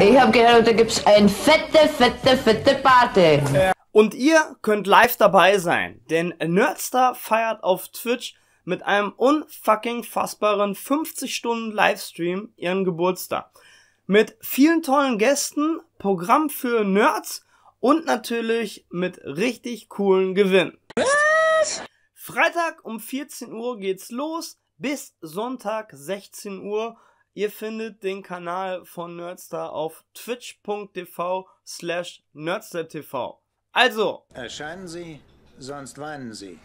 Ich habe gehört, da gibt's ein fette, fette, fette Party. Und ihr könnt live dabei sein, denn Nerdstar feiert auf Twitch mit einem unfucking fassbaren 50 Stunden Livestream ihren Geburtstag. Mit vielen tollen Gästen, Programm für Nerds und natürlich mit richtig coolen Gewinn. Was? Freitag um 14 Uhr geht's los bis Sonntag 16 Uhr. Ihr findet den Kanal von Nerdstar auf twitch.tv slash nerdstartv. Also. Erscheinen Sie, sonst weinen Sie.